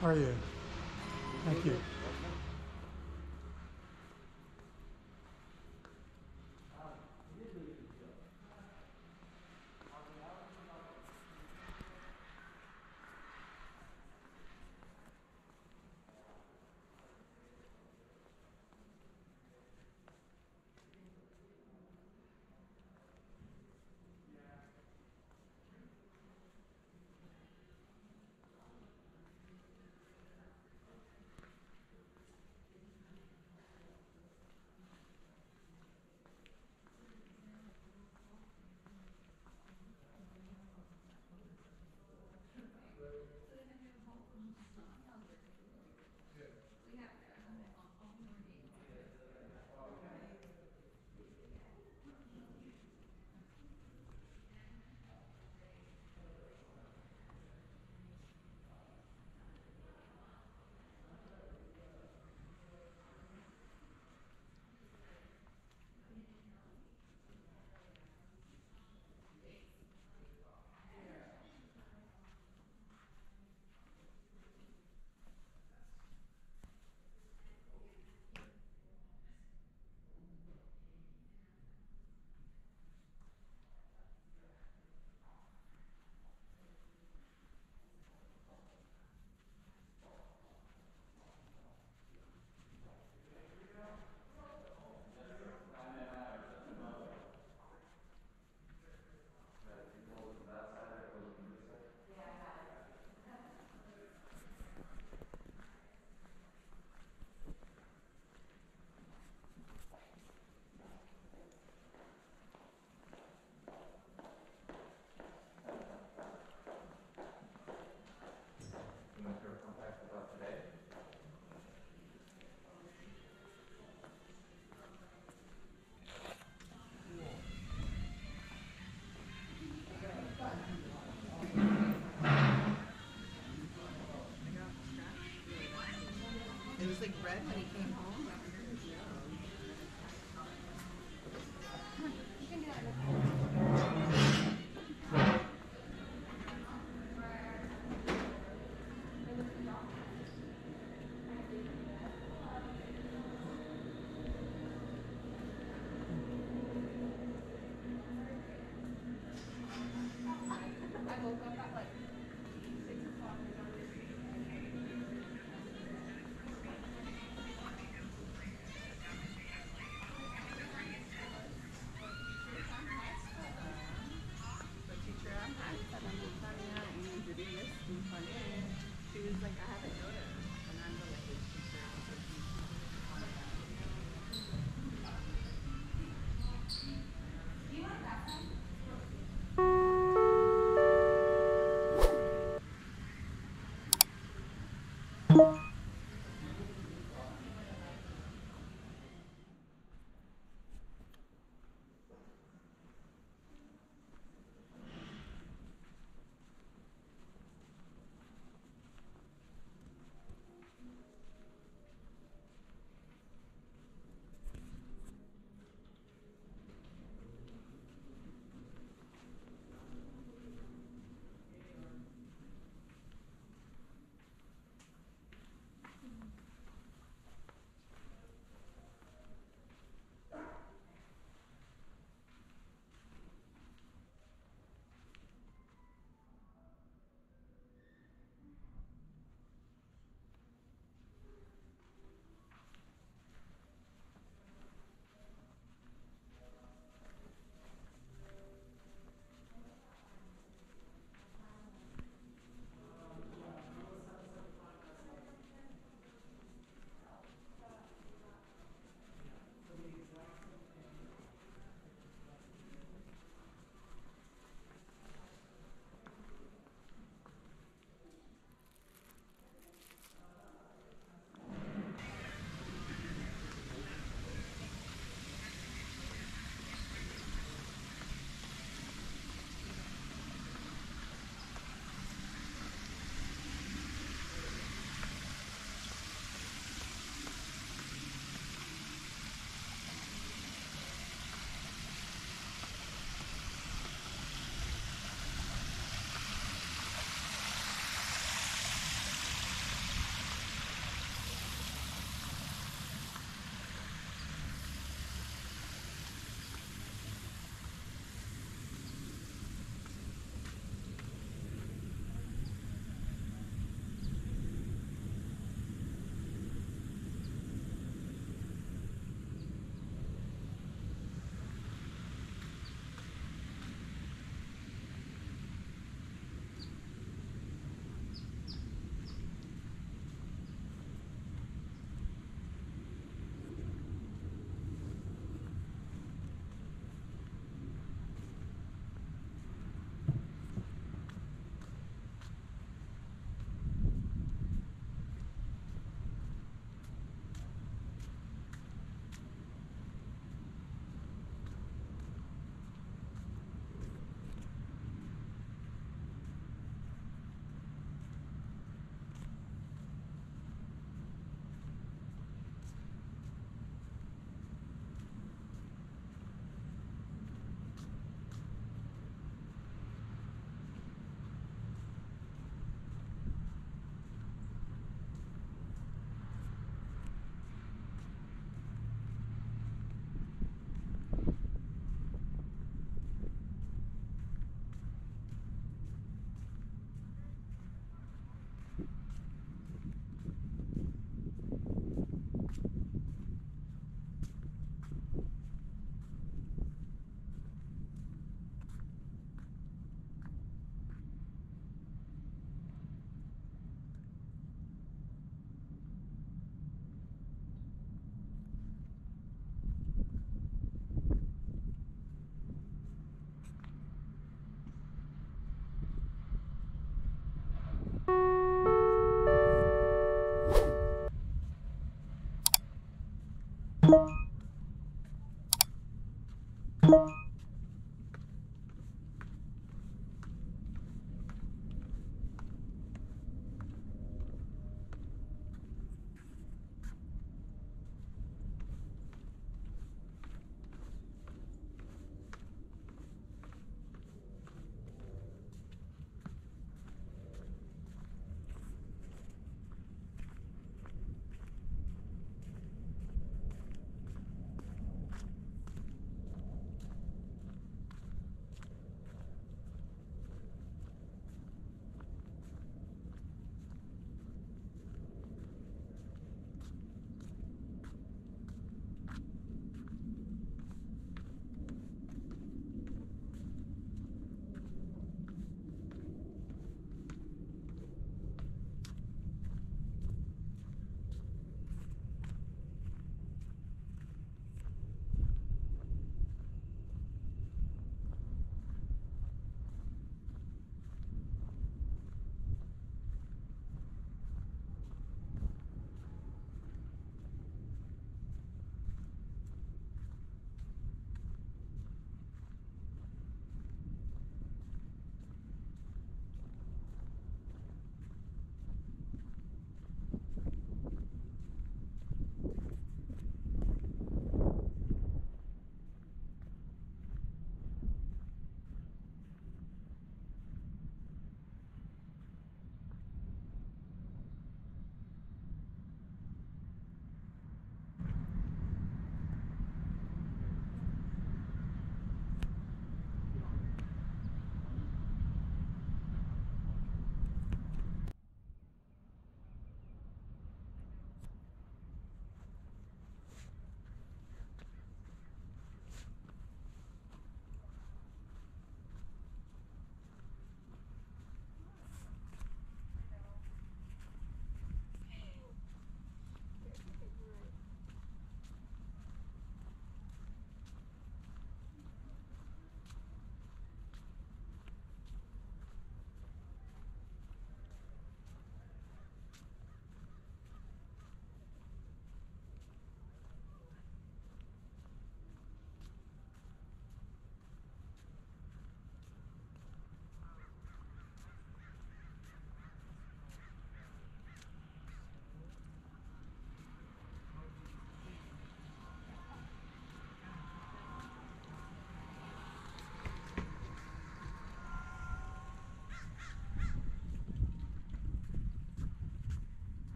How are you? Thank you. Like red when he came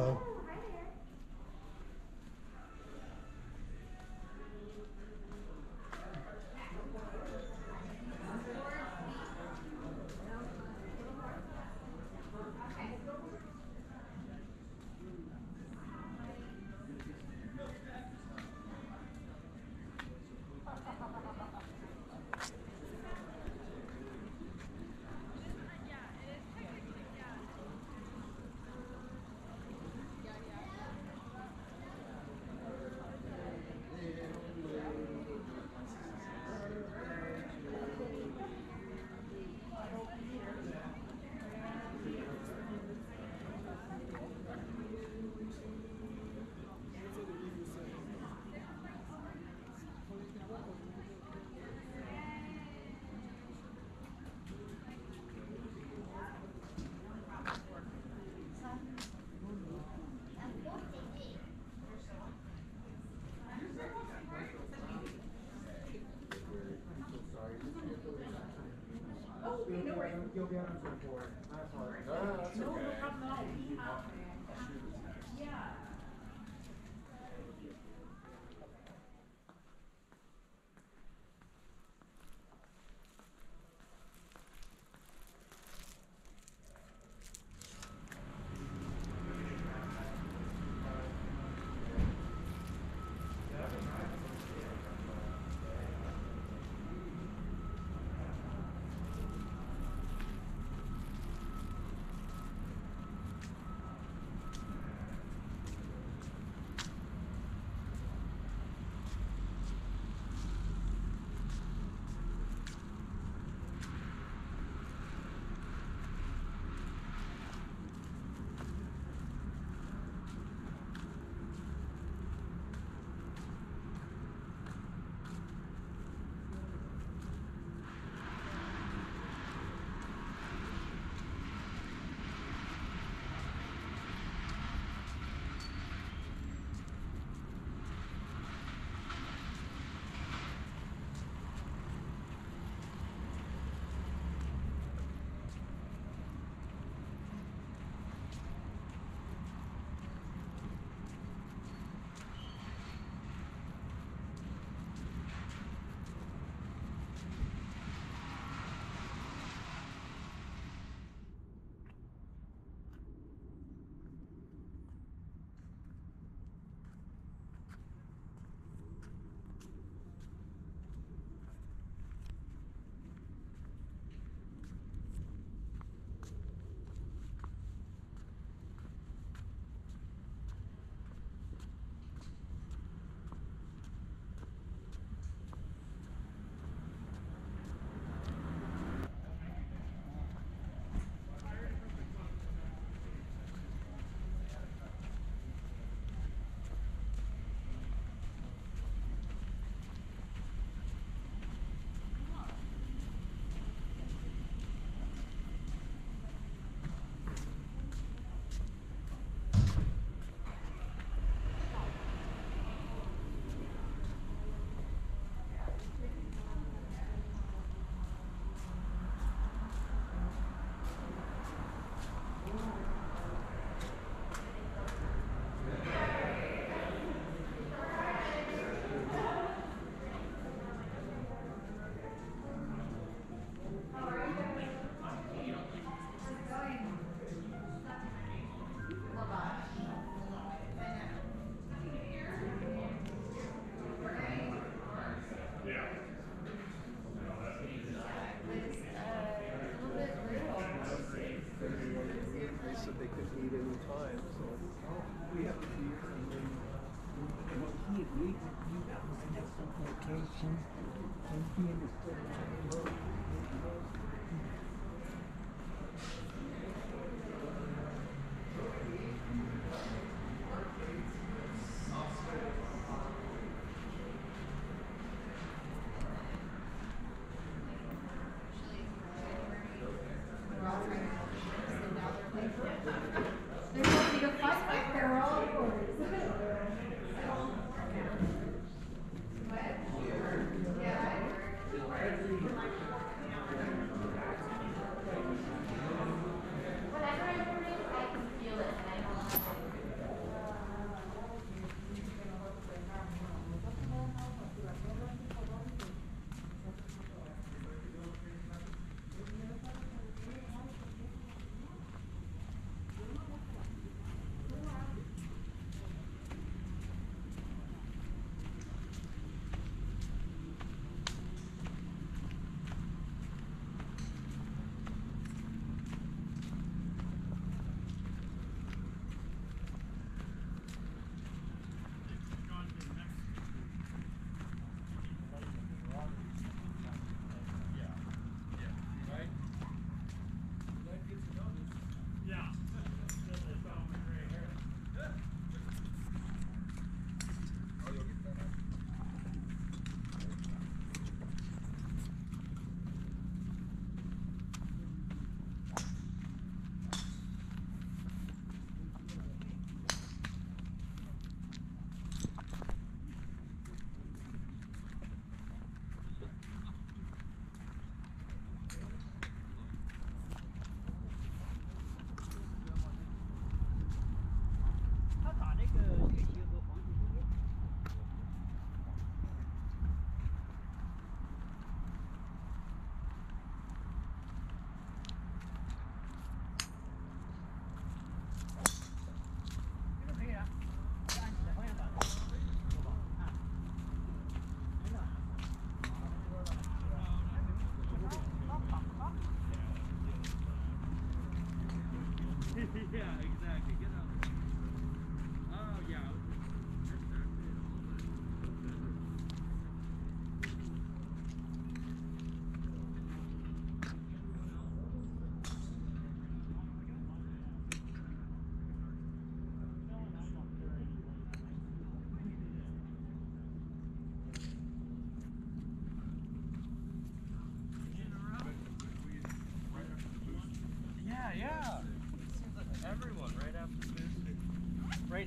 Hello. You'll be on the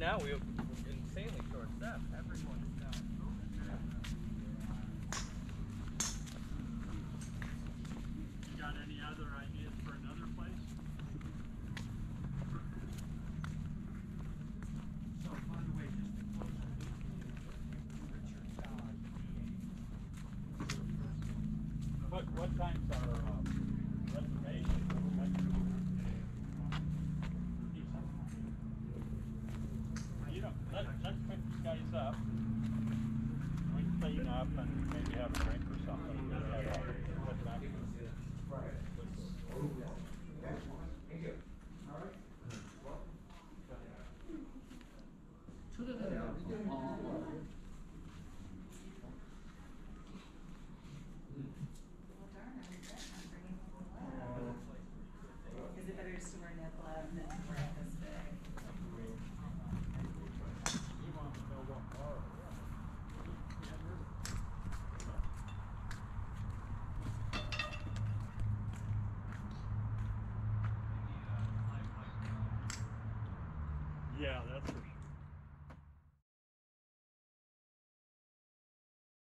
now we